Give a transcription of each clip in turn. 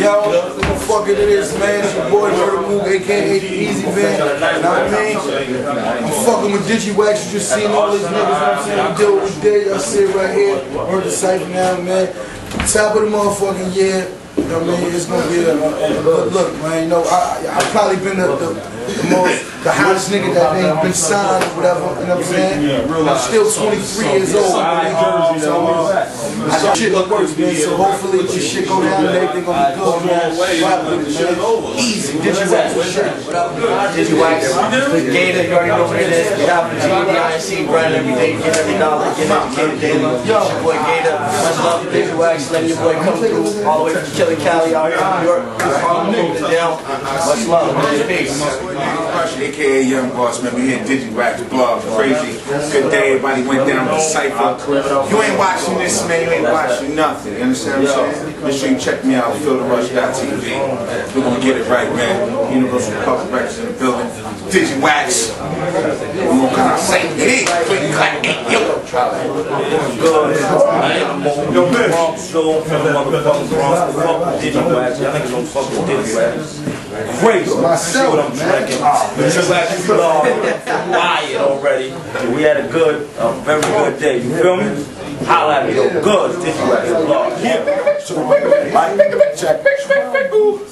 Yo, what the fuck it is, man? It's your boy Murda Mook, aka the Easy Van. Know what I mean? I'm fucking with Digiwaxx. You just seen all these niggas, you know what I'm saying? We did with did. Y'all see it right here. Heard the cypher now, man. Top of the motherfucking year. You know what I mean? It's gonna be a, a look, man. You know, I, I, I've probably been the, the, the most, the hottest nigga that ain't been signed or whatever. You know what I'm saying? I'm still 23 years old. Man. So, I got shit look worse, man. So hopefully this shit go down and everything gonna be good, man. Rap with it, man. Easy. Digiwaxx for sure. Digiwaxx, the Gata, you already know what it is. Get out the GDIC, grind every day, get every dollar, get it, get it daily. It's your boy Gata, much love to Digiwaxx, letting your boy come through all the way from Chili Cali out here in New York. Harlem, holding it down. Much love, peace. AKA Young Boss, man. We here Digiwaxx, blog, crazy. Good day, everybody went down to the cypher. You ain't watching this, man. You ain't watching nothing. You understand what I'm saying? Make sure you check me out, FeelTheRush.tv. We're gonna get it right, man. Universal Republic Records in the building. Digiwaxx. What can I say? Hey, quick clap, hey, yo. Yo, Bronx, go from the motherfucking Bronx. Fuck with Digiwaxx. Y'all niggas don't fuck with Digiwaxx. Crazy. See what I'm drinking. Digiwaxx blog. Wired already. We had a good, a very good day. You feel me? Holla at me though. Good. Digiwaxx blog. Mike, check.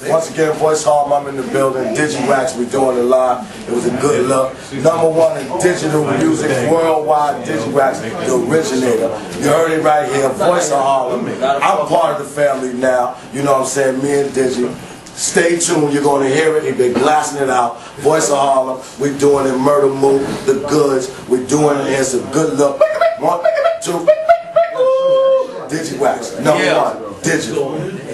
Once again, Voice Harlem, I'm in the building. Digiwaxx, we doing it live. It was a good look. Number one in digital music worldwide, Digiwaxx, the originator. You heard it right here, Voice of Harlem. I'm part of the family now. You know what I'm saying? Me and Digi. Stay tuned, you're gonna hear it. They've been blasting it out. Voice of Harlem, We're doing it. Murda Mook, the goods. We're doing it. It's a good look. One, two. Digiwaxx, number one, digital.